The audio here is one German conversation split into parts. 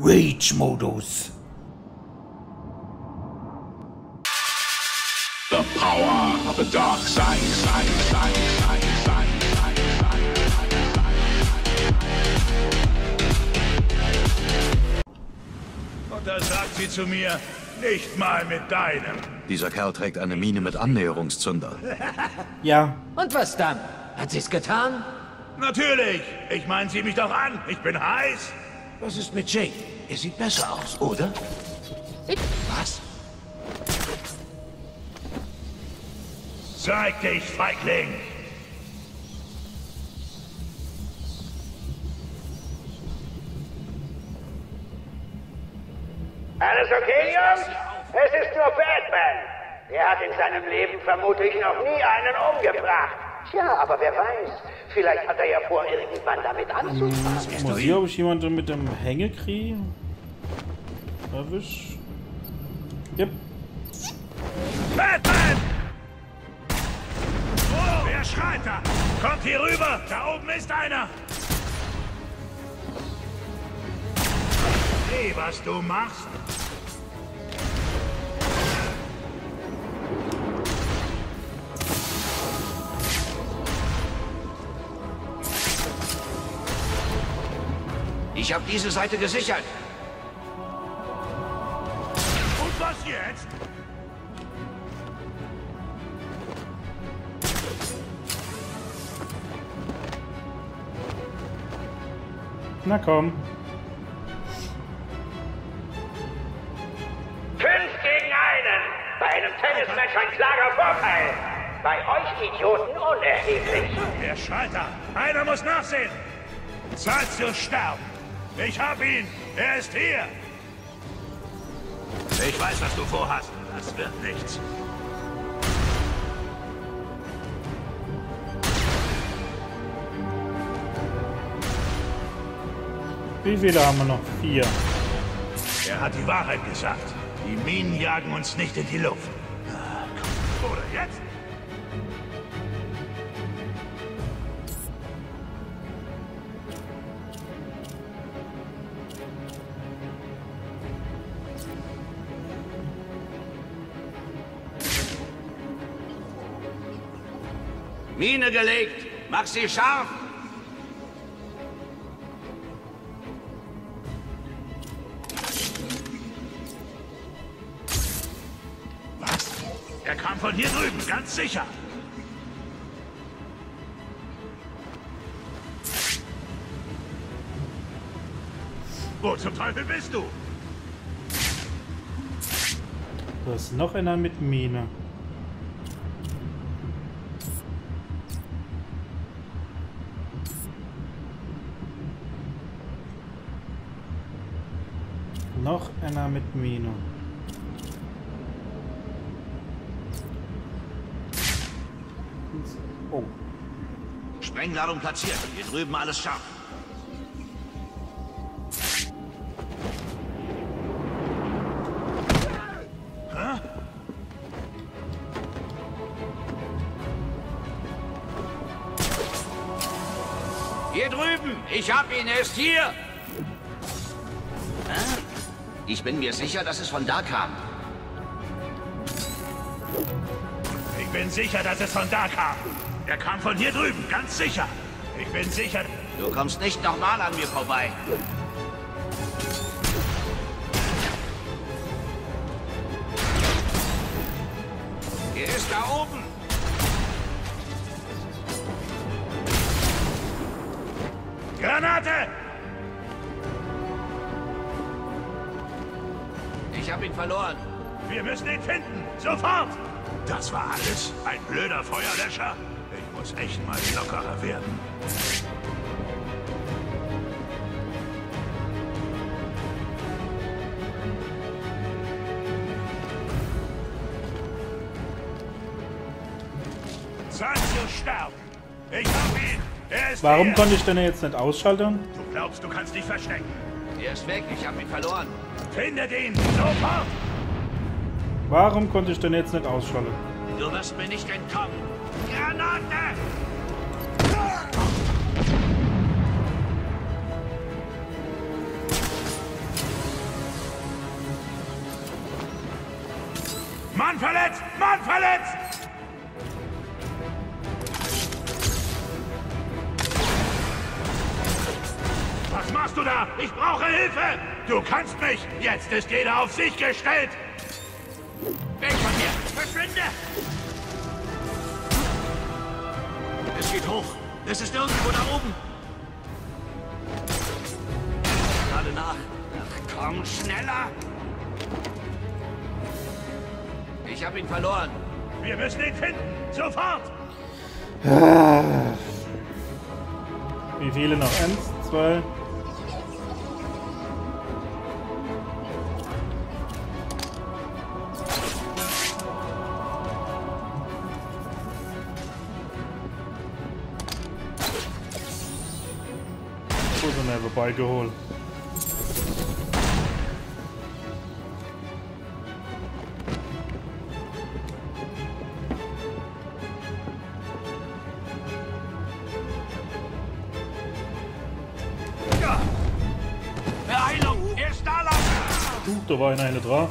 Rage-Modus. The power of the dark side, side, side, side, side, side, side, Und da sagt sie zu mir, nicht mal mit deinem. Dieser Kerl trägt eine Mine mit Annäherungszünder. Ja, Und was dann? Hat sie's getan? Natürlich. Ich meine, sieh mich doch an. Ich bin heiß. Was ist mit Jake? Er sieht besser aus, oder? Was? Zeig dich, Feigling. Alles okay, Jungs? Es ist nur Batman. Der hat in seinem Leben vermutlich noch nie einen umgebracht. Tja, aber wer weiß. Vielleicht hat er ja vor, irgendwann damit anzufangen. muss hier, ob ich jemanden mit dem Hängekrieg erwisch. Yep. Batman! Oh, wer schreit da? Kommt hier rüber. Da oben ist einer. Sieh, was du machst. Ich habe diese Seite gesichert. Und was jetzt? Na komm. Fünf gegen einen. Bei einem Tennismatch ein klarer Vorteil. Bei euch Idioten unerheblich. Wer schreit da? Einer muss nachsehen. Zeit zu sterben. Ich hab ihn. Er ist hier. Ich weiß, was du vorhast. Das wird nichts. Wie viele haben wir noch? Vier. Er hat die Wahrheit gesagt. Die Minen jagen uns nicht in die Luft. Ah. Oder jetzt? Mine gelegt. Mach sie scharf. Was? Er kam von hier drüben, ganz sicher. Wo zum Teufel bist du? Da ist noch einer mit Mine. Noch einer mit Mine. Oh, Sprengladung platziert. Hier drüben alles scharf. Hier drüben. Ich hab ihn. Er ist hier. Ah, Ich bin mir sicher, dass es von da kam. Ich bin sicher, dass es von da kam. Er kam von hier drüben, ganz sicher. Ich bin sicher. Du kommst nicht nochmal an mir vorbei. Er ist da oben. Ihn verloren. Wir müssen ihn finden. Sofort! Das war alles? Ein blöder Feuerlöscher? Ich muss echt mal lockerer werden. Zeit zu sterben. Ich hab ihn. Er ist warum hier. konnte ich denn jetzt nicht ausschalten? Du glaubst, du kannst dich verstecken. Er ist weg. Ich habe ihn verloren. Findet ihn! Sofort! Warum konnte ich denn jetzt nicht ausschalten? Du wirst mir nicht entkommen! Granate! Mann verletzt! Mann verletzt! Machst du da? Ich brauche Hilfe! Du kannst mich! Jetzt ist jeder auf sich gestellt! Weg von mir! Verschwinde! Es geht hoch. Es ist irgendwo da oben. Gerade nach. Ach, komm, schneller! Ich habe ihn verloren. Wir müssen ihn finden! Sofort! Wie viele noch? Eins, zwei. Wo sind wir vorbeigeholt? Beeilung! Er ist da war einer drauf.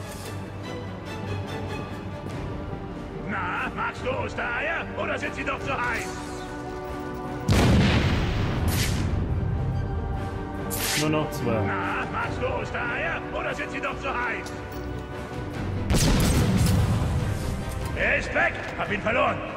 Na, magst du Ostereier oder sind sie doch zu heiß? Nur noch zwei. Na, magst du Ostereier oder sind sie doch zu heiß? Er ist weg! Hab ihn verloren!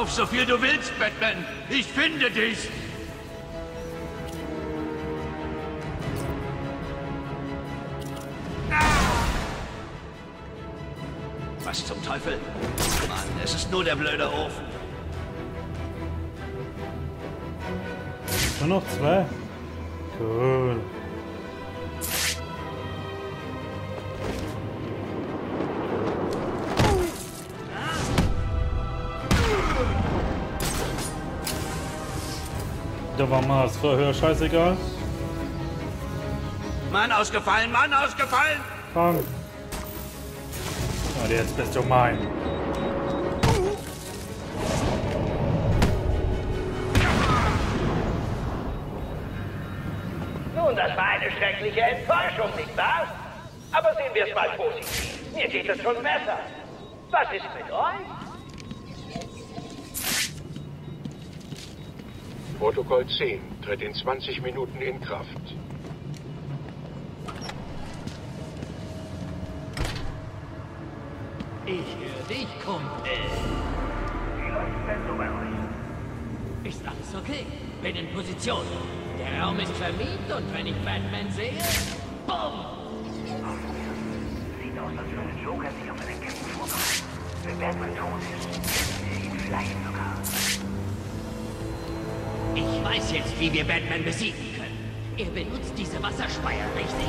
Lauf so viel du willst, Batman. Ich finde dich. Was zum Teufel? Mann, es ist nur der blöde Ofen. Nur noch zwei. Cool. Da war mal das Verhör scheißegal. Mann ausgefallen, Mann ausgefallen. Fang. Ah, jetzt bist du mein. Nun, das war eine schreckliche Enttäuschung, nicht wahr? Aber sehen wir es mal positiv. Mir geht es schon besser. Was ist mit euch? Protokoll 10 tritt in 20 Minuten in Kraft. Ich höre dich, Kumpel. So bei euch? Ist alles okay? Bin in Position. Der Raum ist vermietet und wenn ich Batman sehe, bumm! Sieht aus, als würde Joker sich auf einen Kämpfen vorbereiten. Wenn Batman tot ist, ihn vielleicht sogar. Ich weiß jetzt, wie wir Batman besiegen können. Er benutzt diese Wasserspeier, richtig?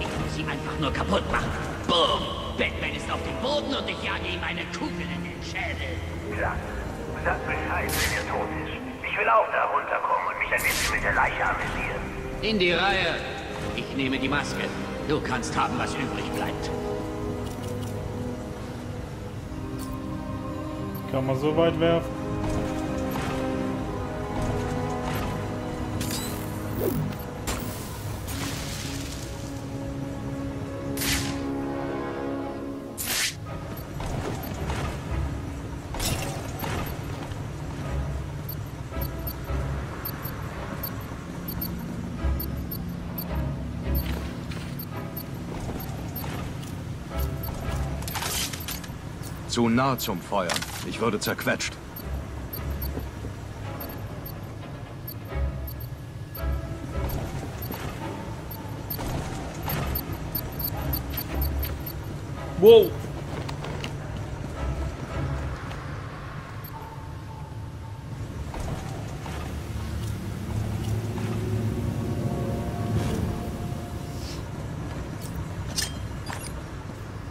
Ich muss sie einfach nur kaputt machen. Bumm! Batman ist auf dem Boden und ich jage ihm eine Kugel in den Schädel. Klar. Sag Bescheid, wenn er tot ist. Ich will auch da runterkommen und mich ein bisschen mit der Leiche amüsieren. In die Reihe. Ich nehme die Maske. Du kannst haben, was übrig bleibt. Kann man so weit werfen? Zu nah zum Feuern. Ich würde zerquetscht. Wow!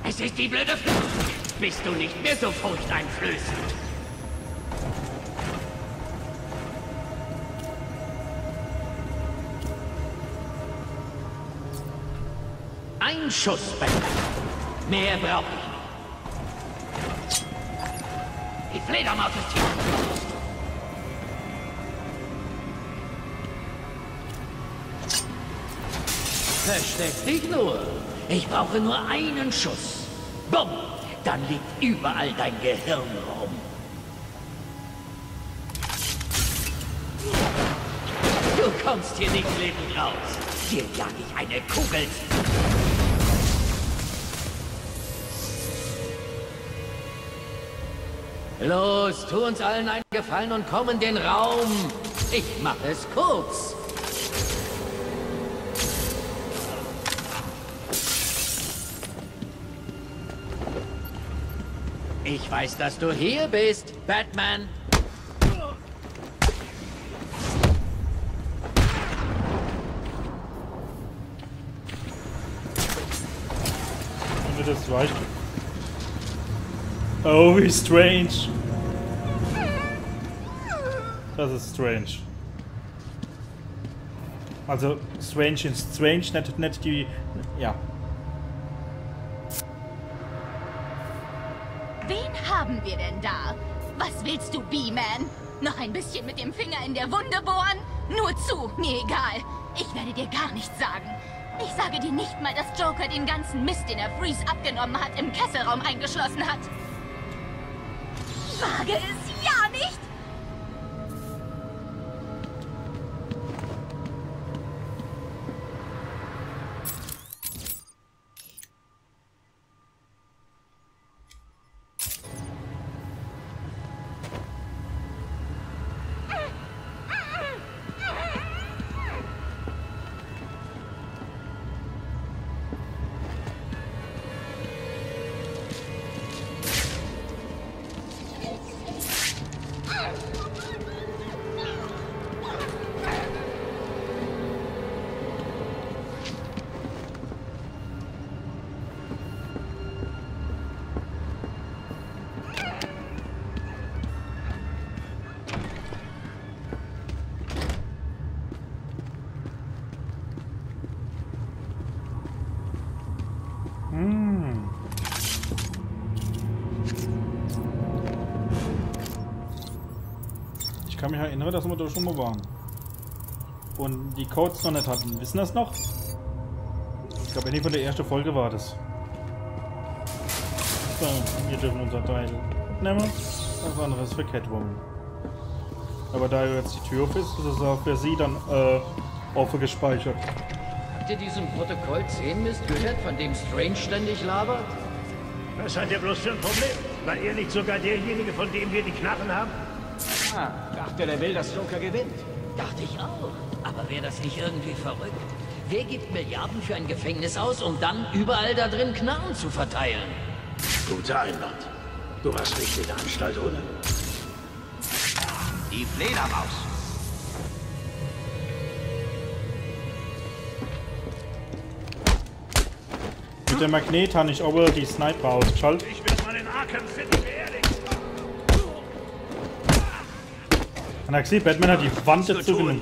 Es ist die blöde Flucht bist du nicht mehr so furchteinflößend. Ein Schuss, Bender. Mehr brauche ich nicht. Die Fledermaus ist hier. Versteck dich nur. Ich brauche nur einen Schuss. Bumm! Dann liegt überall dein Gehirn rum. Du kommst hier nicht lebend raus. Dir jag ich eine Kugel. Los, tu uns allen einen Gefallen und komm in den Raum. Ich mache es kurz. Ich weiß, dass du hier bist, Batman. Das weicht. Oh, wie strange. Das ist strange. Also strange in strange, nicht, nicht die. Ja. Wir denn da? Was willst du, B-Man? Noch ein bisschen mit dem Finger in der Wunde bohren? Nur zu, mir egal. Ich werde dir gar nichts sagen. Ich sage dir nicht mal, dass Joker den ganzen Mist, den er Freeze abgenommen hat, im Kesselraum eingeschlossen hat. Wage es kann mich erinnern, dass wir da schon mal waren. Und die Codes noch nicht hatten. Wissen das noch? Ich glaube, nicht von der ersten Folge war das. So, wir dürfen unser Teil nehmen. Das andere ist für Catwoman. Aber da jetzt die Tür auf ist, ist es auch für sie dann äh, offen gespeichert. Habt ihr diesen Protokoll 10 Mist gehört, von dem Strange ständig labert? Was hat ihr bloß für ein Problem? War ihr nicht sogar derjenige, von dem wir die Knarren haben? Ah, dachte, der will, dass Joker gewinnt. Dachte ich auch. Aber wäre das nicht irgendwie verrückt? Wer gibt Milliarden für ein Gefängnis aus, um dann überall da drin Knarren zu verteilen? Guter Einwand. Du hast nicht in der Anstalt, oder? Die Fledermaus. Mit der Magnet habe ich aber die Sniper ausgeschaltet. Ich werde mal in Arkham City gesehen, Batman hat die Wand Zu dazu tun, genommen.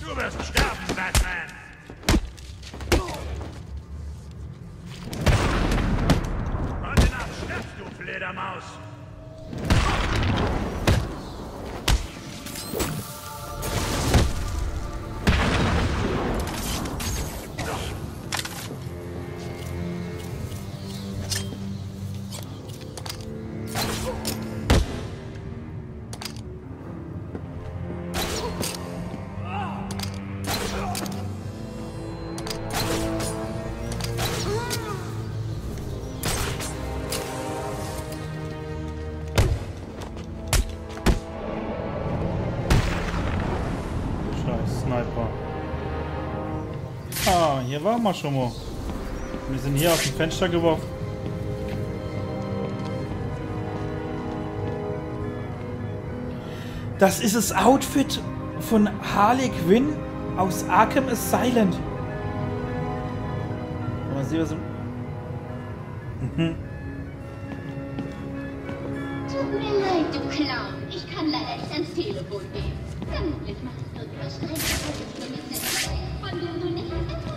Du wirst sterben, Batman. Warte nach, stirbst du, Fledermaus. Waren wir schon mal. Wir sind hier aus dem Fenster geworfen. Das ist das Outfit von Harley Quinn aus Arkham Asylum. Mal sehen, was... Tut mir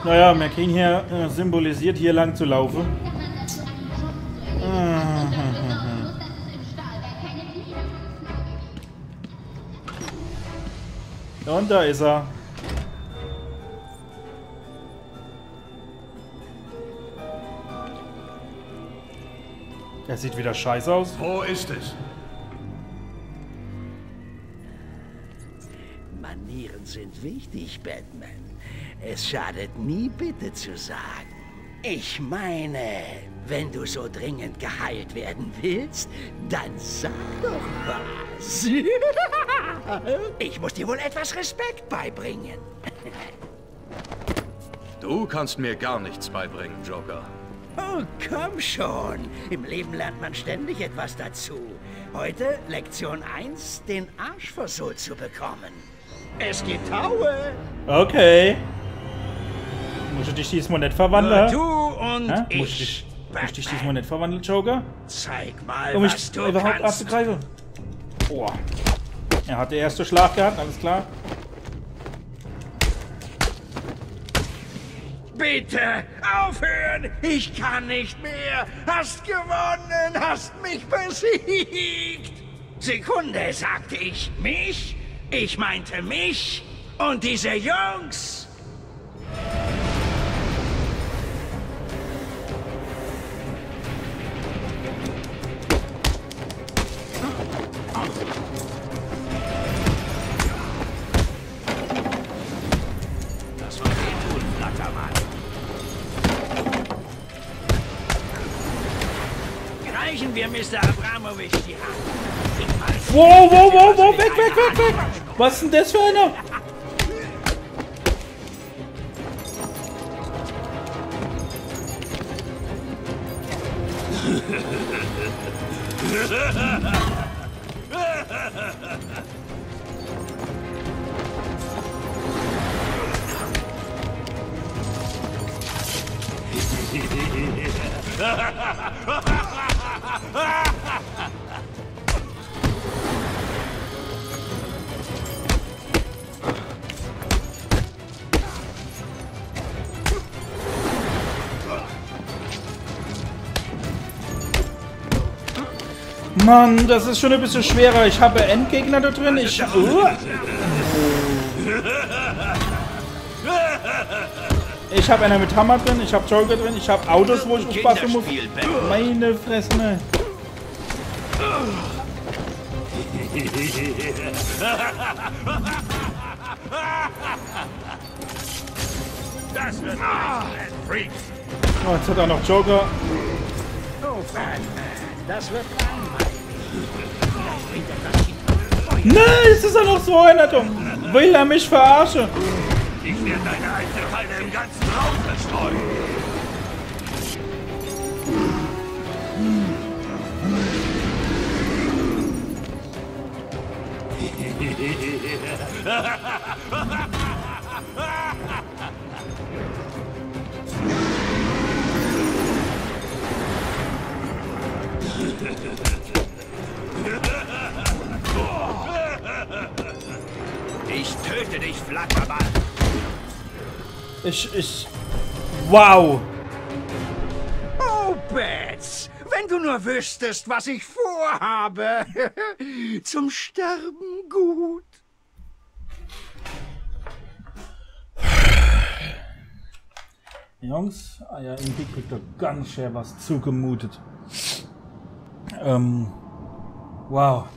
Naja, McCain hier äh, symbolisiert, hier lang zu laufen. Und da ist er. Er sieht wieder scheiße aus. Wo ist es? Sind wichtig, Batman. Es schadet nie, bitte zu sagen. Ich meine, wenn du so dringend geheilt werden willst, dann sag doch was. Ich muss dir wohl etwas Respekt beibringen. Du kannst mir gar nichts beibringen, Joker. Oh, komm schon. Im Leben lernt man ständig etwas dazu. Heute Lektion 1, den Arsch versohlt zu bekommen. Es geht Taue. Okay. Muss ich dich diesmal nicht verwandeln? Nur du und Hä? ich. Muss ich, dich- muss ich dich diesmal nicht verwandeln, Joker? Zeig mal, Um was mich du überhaupt kannst. abzugreifen? Boah. Er hat den ersten Schlag gehabt, alles klar. Bitte aufhören! Ich kann nicht mehr! Hast gewonnen! Hast mich besiegt! Sekunde, sagte ich. Mich? Ich meinte mich und diese Jungs! Reichen wir Mr. Abramowitsch die Hand. Wow, wow, wow, wow, weg, weg, weg, weg! Was ist denn das für einer? Mann, das ist schon ein bisschen schwerer. Ich habe Endgegner da drin. Ich. Uh. Ich habe einer mit Hammer drin, ich habe Joker drin, ich habe Autos, wo ich aufpassen muss. Meine Fresse. ne. Das wird. Oh, jetzt hat er noch Joker. Oh, Batman, das wird langweilig. Nein, es ist er noch so einer dumm. Will er mich verarschen? Ich werde deine Einzelteile im ganzen Raum verstreuen. töte dich, Flatterball. Ich, ich. Wow. Oh, Bats, wenn du nur wüsstest, was ich vorhabe. Zum Sterben gut. Jungs, ah ja, irgendwie kriegt er ganz schwer was zugemutet. Ähm. Wow.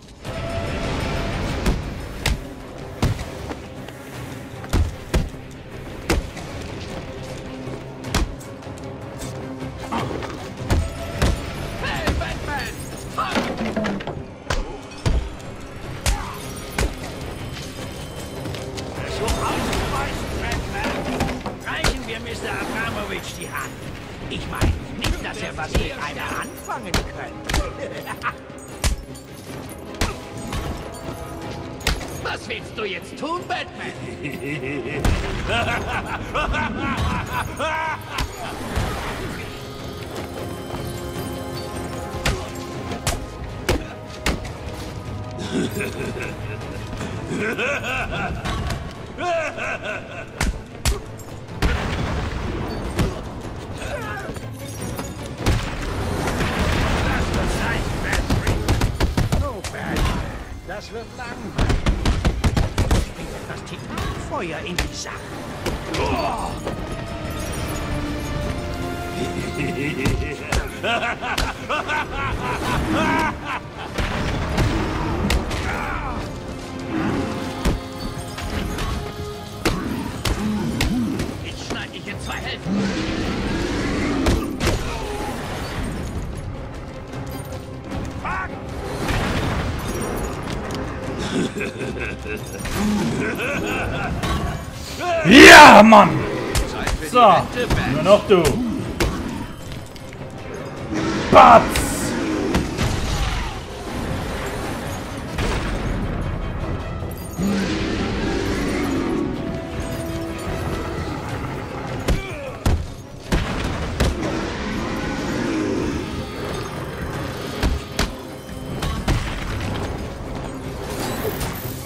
Das wird langweilig. Etwas Titanfeuer in die Sache. Ich schneide dich in zwei Hälften. Ja, Mann! So, nur noch du. Batz!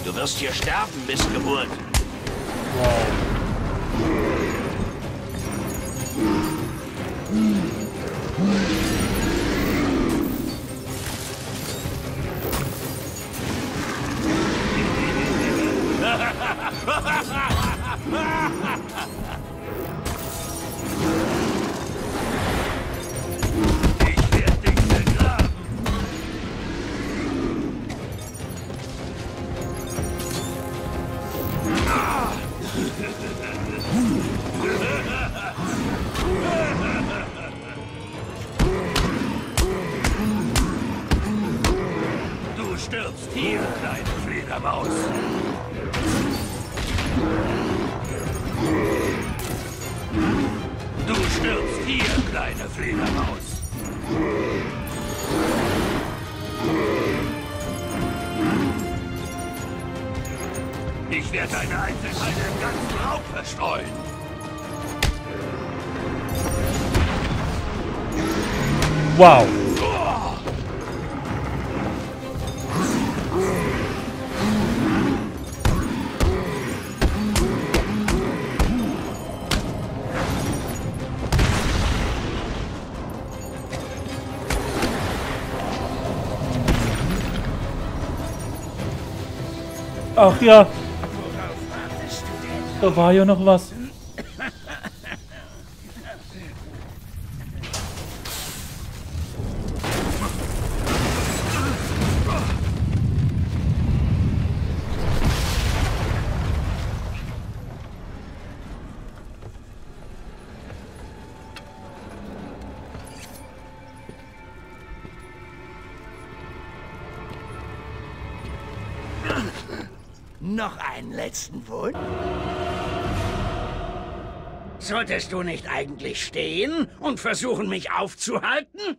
Du wirst hier sterben, Missgeburt. Ich hier, kleine Fledermaus. Du stirbst hier, kleine Fledermaus. Ich werde deine Einzelteile im ganzen Raum verstreuen. Wow. Ach ja, da war ja noch was. Letzten Wunsch? Solltest du nicht eigentlich stehen und versuchen, mich aufzuhalten?